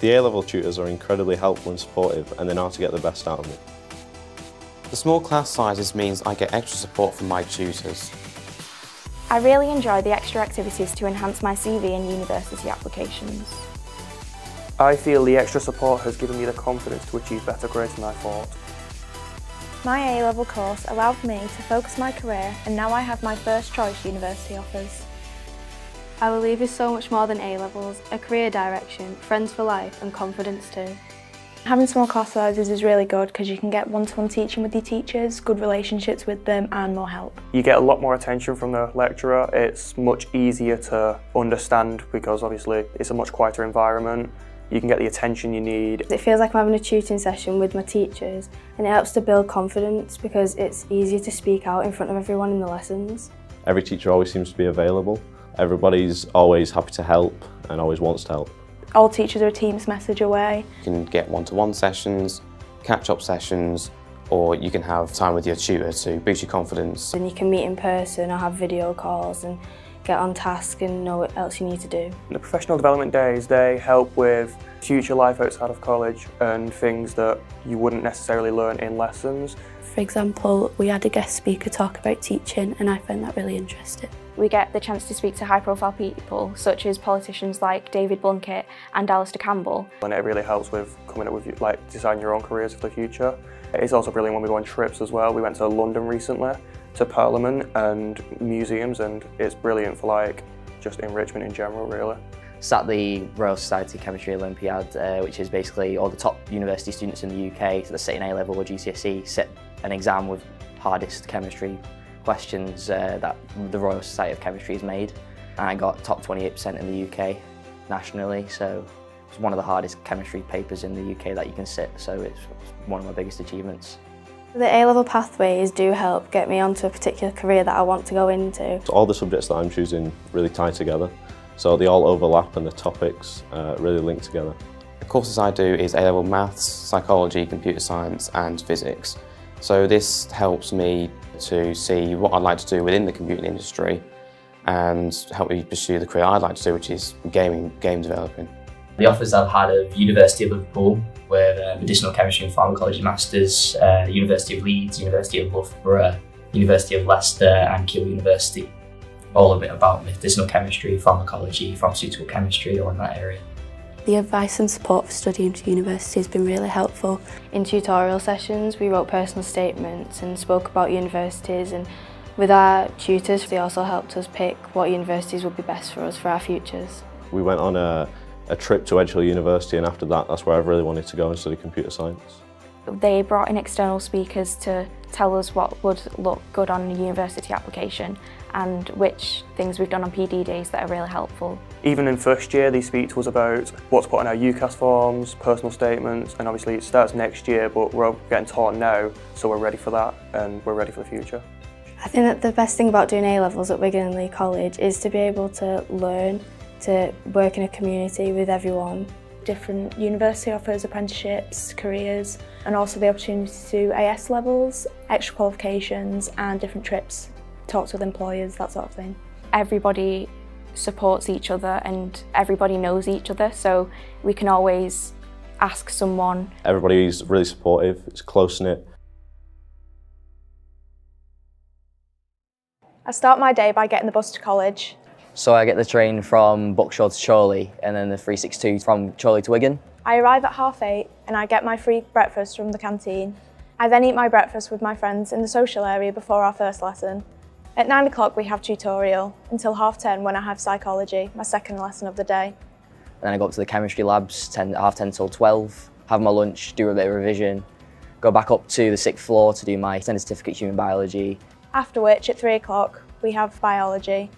The A-level tutors are incredibly helpful and supportive and they know how to get the best out of me. The small class sizes means I get extra support from my tutors. I really enjoy the extra activities to enhance my CV and university applications. I feel the extra support has given me the confidence to achieve better grades than I thought. My A-level course allowed me to focus my career and now I have my first choice university offers. Our leave you so much more than A-levels, a career direction, friends for life and confidence too. Having small class sizes is really good because you can get one-to-one -one teaching with your teachers, good relationships with them and more help. You get a lot more attention from the lecturer, it's much easier to understand because obviously it's a much quieter environment. You can get the attention you need. It feels like I'm having a tutoring session with my teachers and it helps to build confidence because it's easier to speak out in front of everyone in the lessons. Every teacher always seems to be available Everybody's always happy to help and always wants to help. All teachers are a Teams message away. You can get one-to-one -one sessions, catch-up sessions, or you can have time with your tutor to boost your confidence. And you can meet in person or have video calls and get on task and know what else you need to do. The professional development days, they help with future life outside of college and things that you wouldn't necessarily learn in lessons. For example, we had a guest speaker talk about teaching and I found that really interesting. We get the chance to speak to high profile people such as politicians like David Blunkett and Alastair Campbell. And it really helps with coming up with like designing your own careers for the future. It's also brilliant when we go on trips as well. We went to London recently to Parliament and museums and it's brilliant for like just enrichment in general really. Sat the Royal Society Chemistry Olympiad, uh, which is basically all the top university students in the UK, so they're sitting A-level or GCSE, sit an exam with hardest chemistry questions uh, that the Royal Society of Chemistry has made. And I got top 28% in the UK nationally, so it's one of the hardest chemistry papers in the UK that you can sit, so it's one of my biggest achievements. The A-level pathways do help get me onto a particular career that I want to go into. So all the subjects that I'm choosing really tie together, so they all overlap and the topics uh, really link together. The courses I do is A-level maths, psychology, computer science and physics. So this helps me to see what I'd like to do within the computing industry and help me pursue the career I'd like to do, which is gaming, game developing. The offers I've had of University of Liverpool with Medicinal Chemistry and Pharmacology Masters, uh, University of Leeds, University of Loughborough, University of Leicester and Keele University. All of it about medicinal chemistry, pharmacology, pharmaceutical chemistry, or in that area. The advice and support for studying to university has been really helpful. In tutorial sessions, we wrote personal statements and spoke about universities and with our tutors, they also helped us pick what universities would be best for us for our futures. We went on a, a trip to Edgehill University and after that, that's where I really wanted to go and study computer science. They brought in external speakers to tell us what would look good on a university application and which things we've done on PD days that are really helpful. Even in first year they speak to us about what's put on our UCAS forms, personal statements and obviously it starts next year but we're getting taught now so we're ready for that and we're ready for the future. I think that the best thing about doing A-levels at Wigan and Leigh College is to be able to learn, to work in a community with everyone different university offers apprenticeships, careers and also the opportunity to do AS levels, extra qualifications and different trips, talks with employers, that sort of thing. Everybody supports each other and everybody knows each other so we can always ask someone. Everybody's really supportive, it's close-knit. I start my day by getting the bus to college so I get the train from Buckshaw to Chorley and then the 362 from Chorley to Wigan. I arrive at half eight and I get my free breakfast from the canteen. I then eat my breakfast with my friends in the social area before our first lesson. At nine o'clock we have tutorial until half ten when I have psychology, my second lesson of the day. And then I go up to the chemistry labs, 10, half 10 till 12, have my lunch, do a bit of revision, go back up to the sixth floor to do my extended certificate human biology. After which at three o'clock we have biology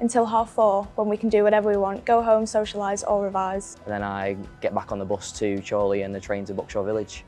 until half four when we can do whatever we want, go home, socialise or revise. And then I get back on the bus to Chorley and the train to Buckshaw Village.